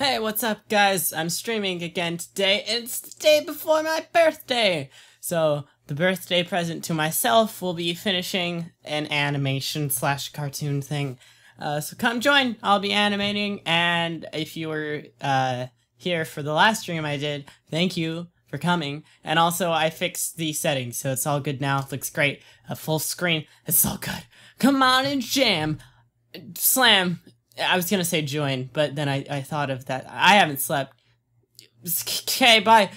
Hey, what's up, guys? I'm streaming again today. It's the day before my birthday! So, the birthday present to myself will be finishing an animation slash cartoon thing. Uh, so come join, I'll be animating, and if you were uh, here for the last stream I did, thank you for coming. And also, I fixed the settings, so it's all good now. it looks great. A full screen, it's all good. Come on and jam! Slam! I was gonna say join, but then I, I thought of that. I haven't slept. Okay, bye.